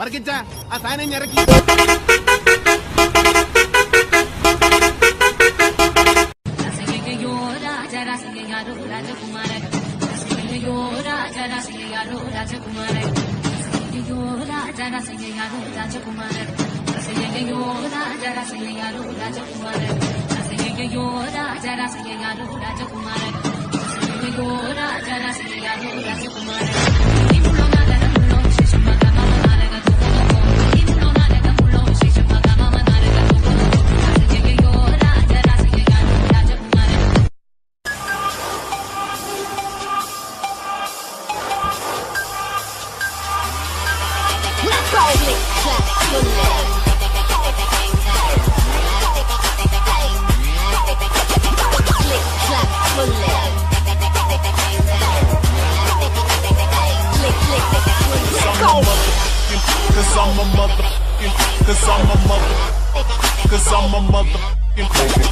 Jara kita, yaro raja kumare, jara. Cause I'm a motherfucking, cause I'm a motherfucking, cause I'm a motherfucking,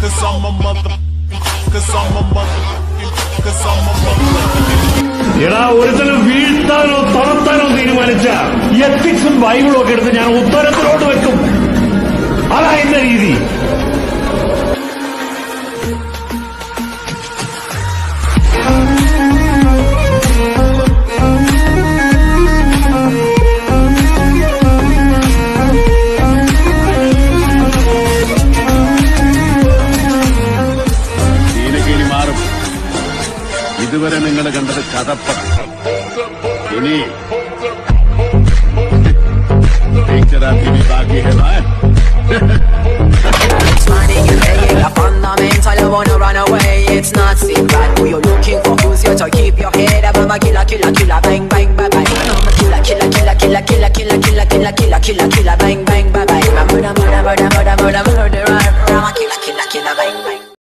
cause I'm a motherfucking, cause I'm a motherfucking, cause I'm a motherfucking. എടാ ഒരുത്തരം വീഴ്ത്താനോ തളർത്താനോ തീരുമാനിച്ച എത്തിക്സും ബൈബിളും ഒക്കെ എടുത്ത് ഞാൻ ഉത്തരത്തിലോട്ട് വെക്കും. അതാ എന്റെ രീതി. ഇതുവരെ നിങ്ങൾ കണ്ടത് കഥപ്പട ഇനി പിക്ചറാക്കി ബാക്കി ഹെ മാൻ money, you pay it a fundamental. You wanna run away, it's not simple. Who you looking for? Who's here to keep your head up? I'm a killer, killer, killer, bang, bang, bang, bang. I'm a killer, killer, killer, killer, killer, killer, killer, killer, killer, killer, killer, bang,